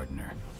Hold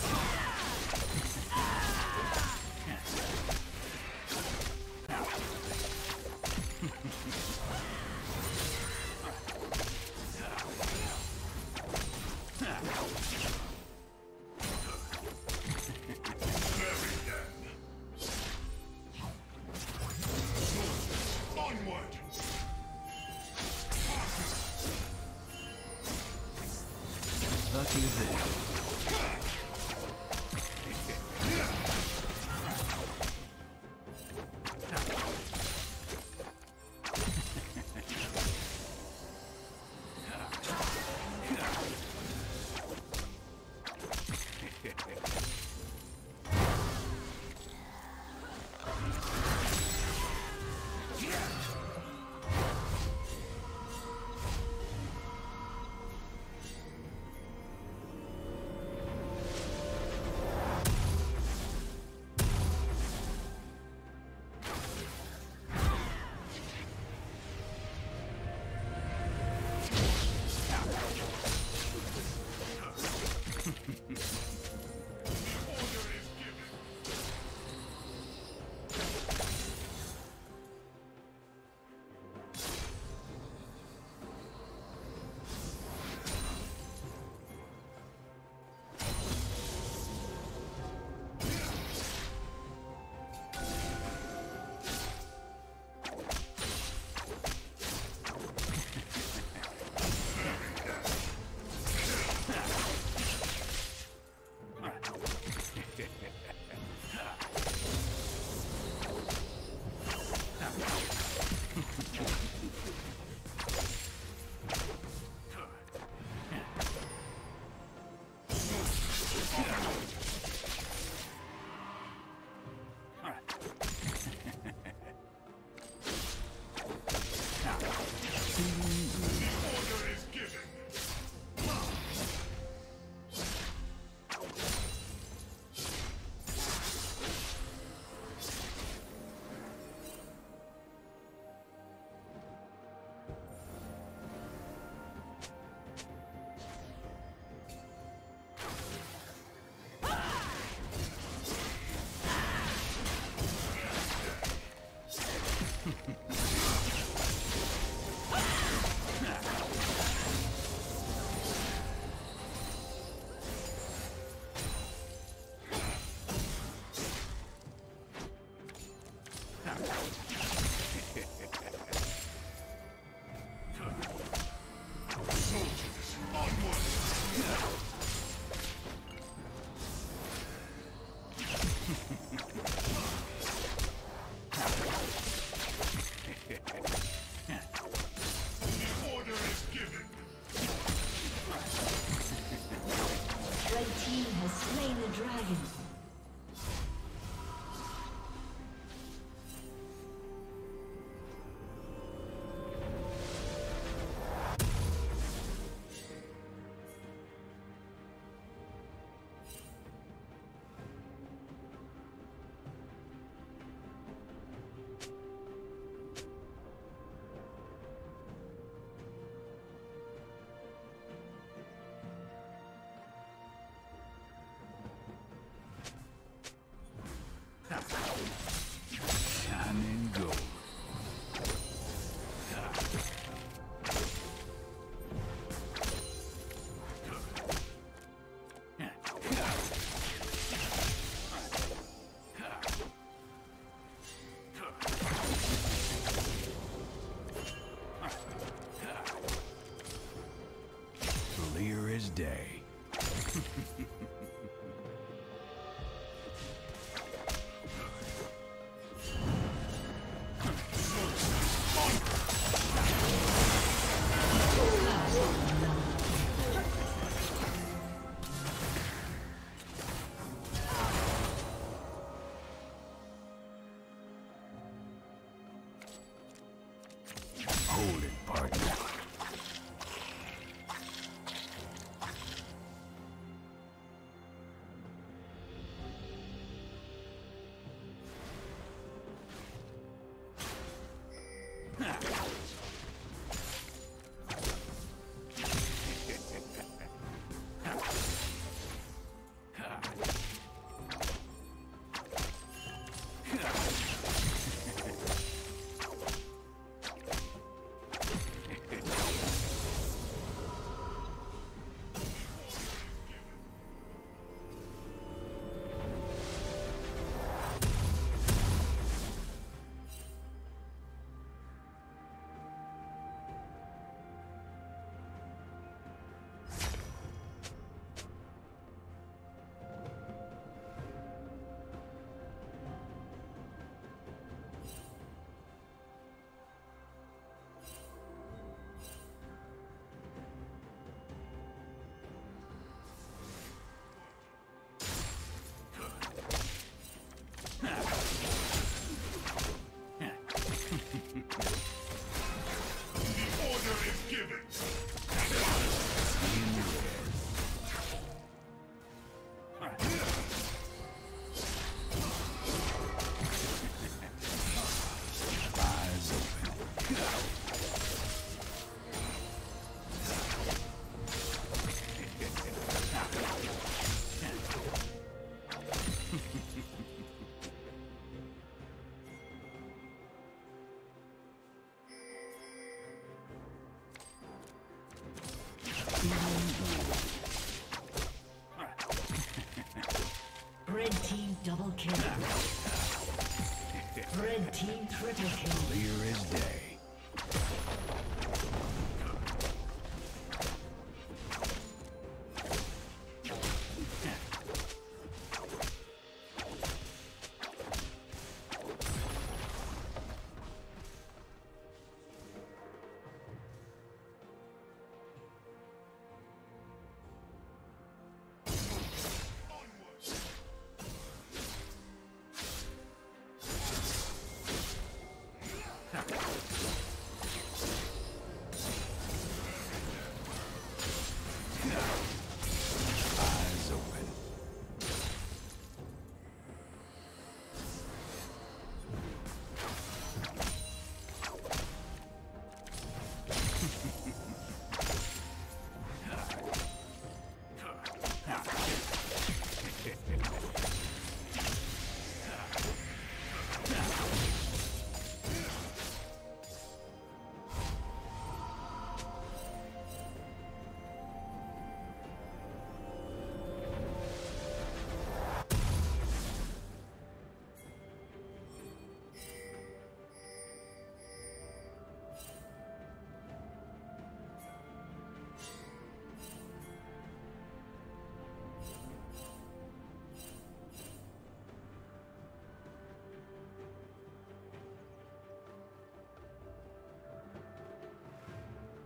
Team triple kill. Clear as day.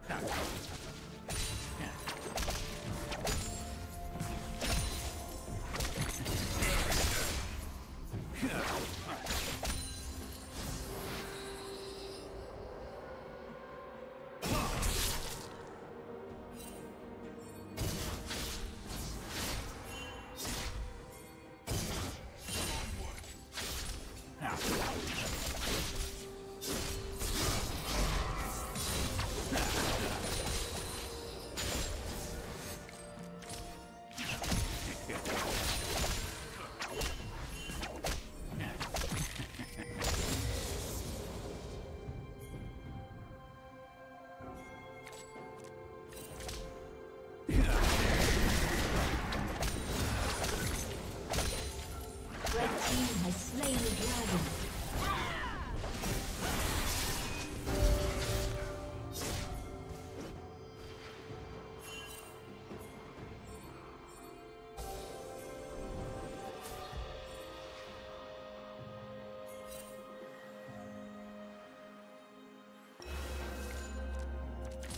Red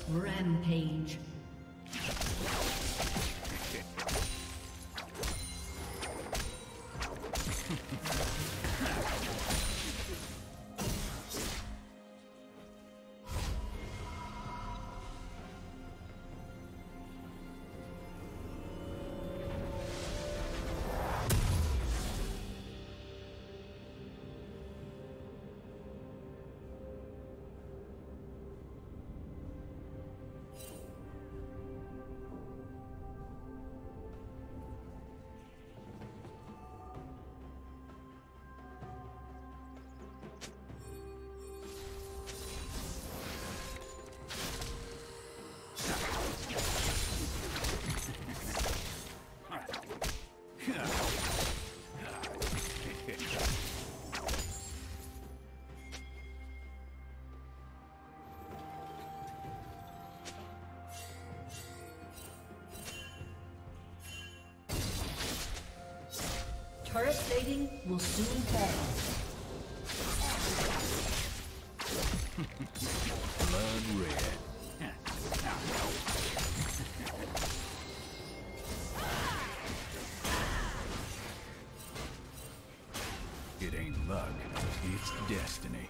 Rampage. Will soon fall. It ain't luck, it's destiny.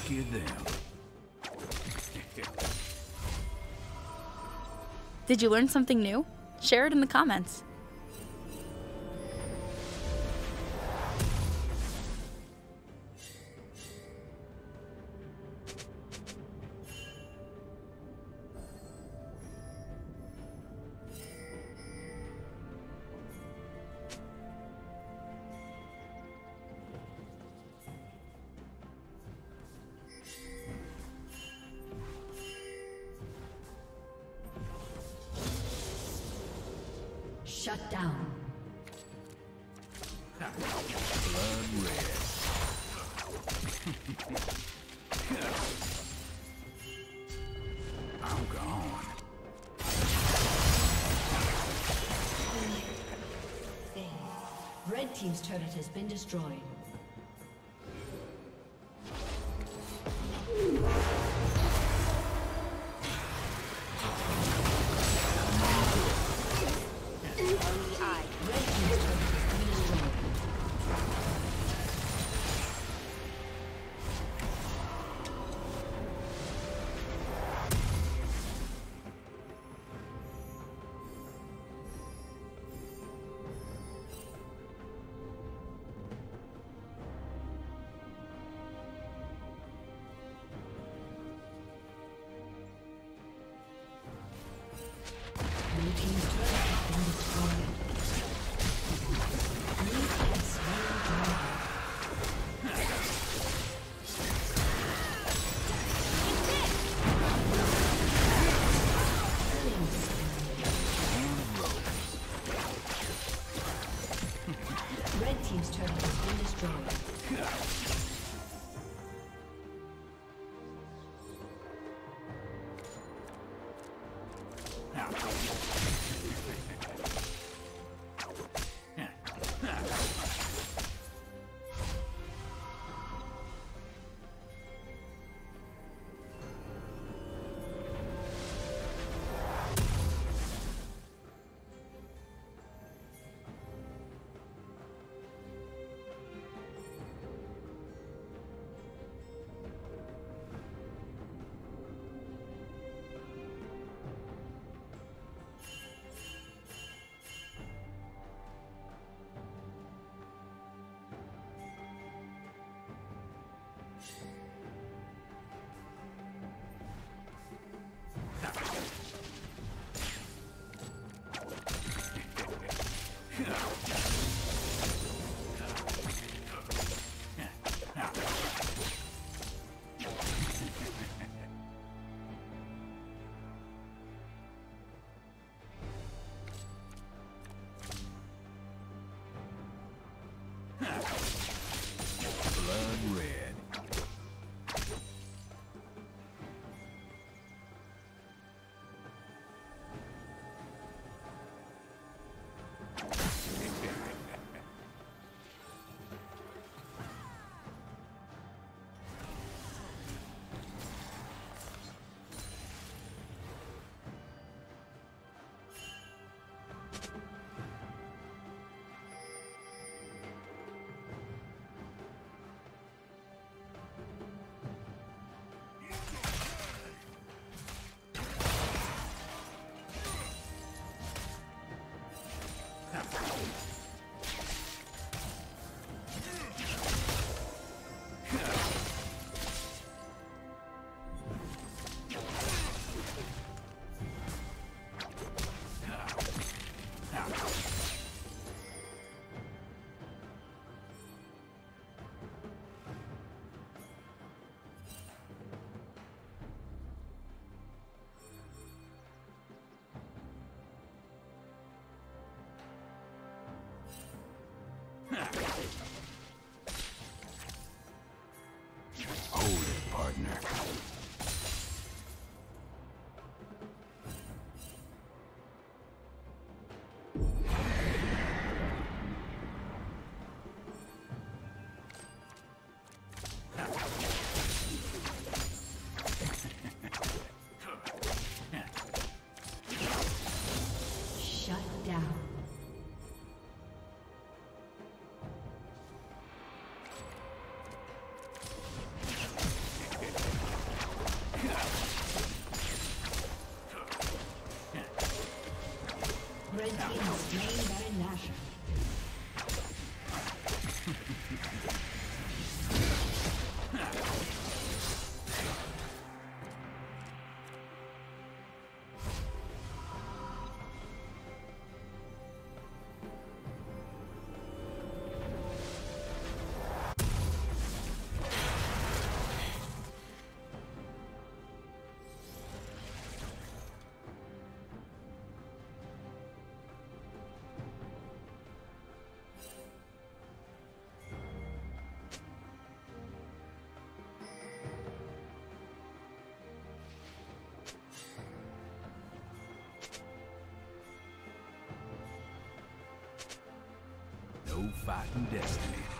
Lucky them. Did you learn something new? Share it in the comments. Shut down. Blood red. I'm gone. Red team's turret has been destroyed. now. Shatner. Fighting destiny.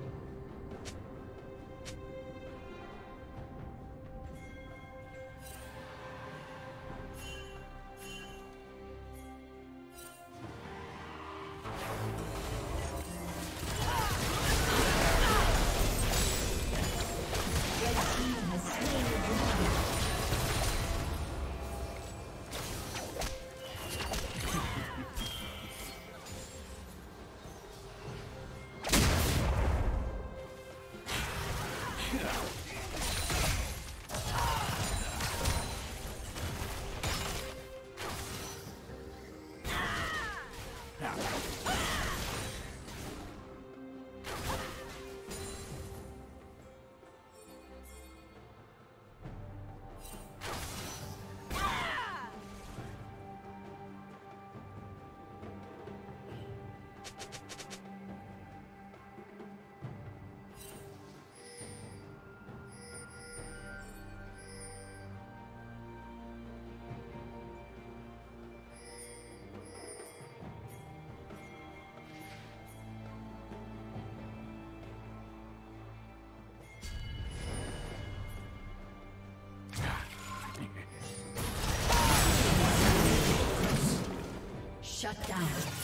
Shut down.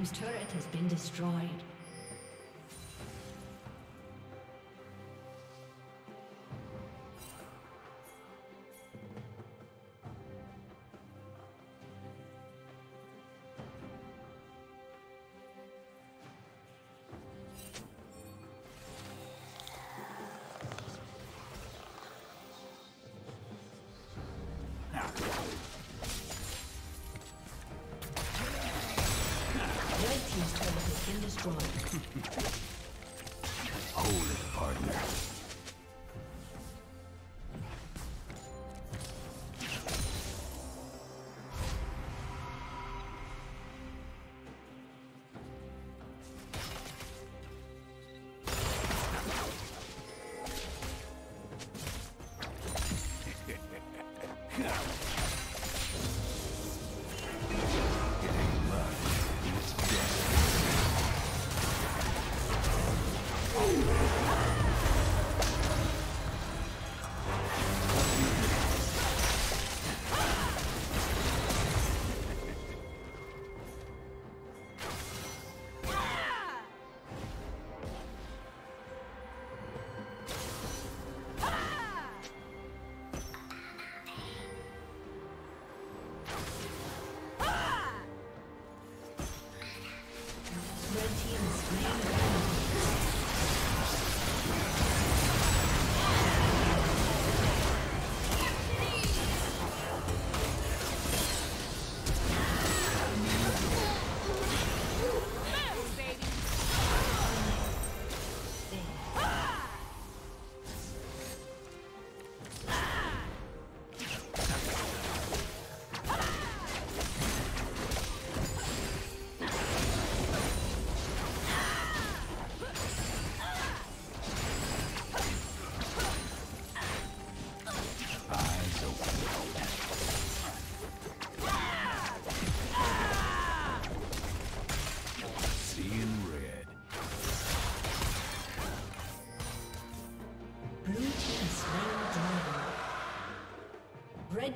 Team's turret has been destroyed. Red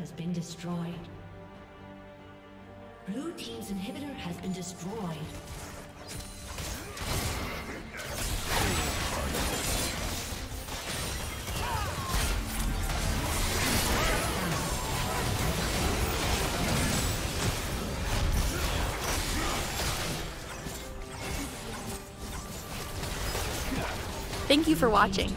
Has been destroyed. Blue Team's inhibitor has been destroyed. Thank you for watching.